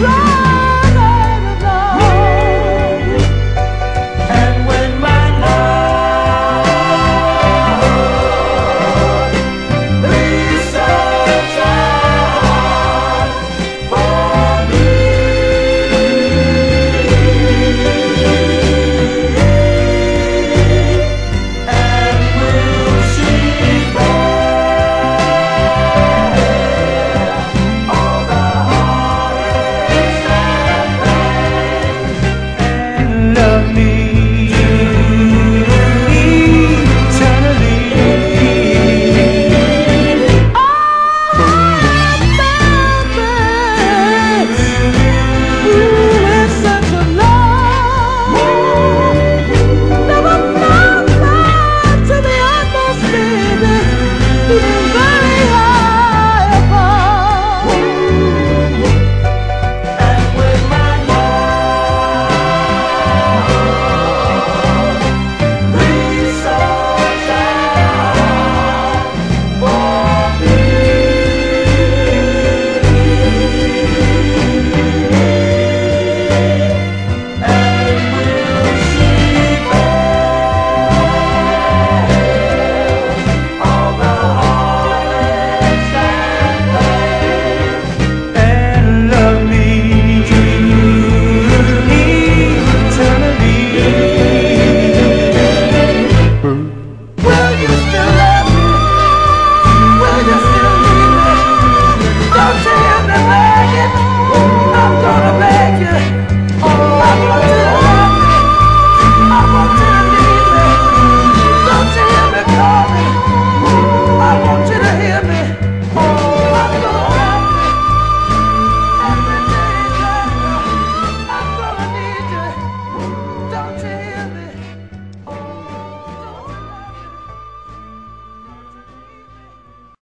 Run!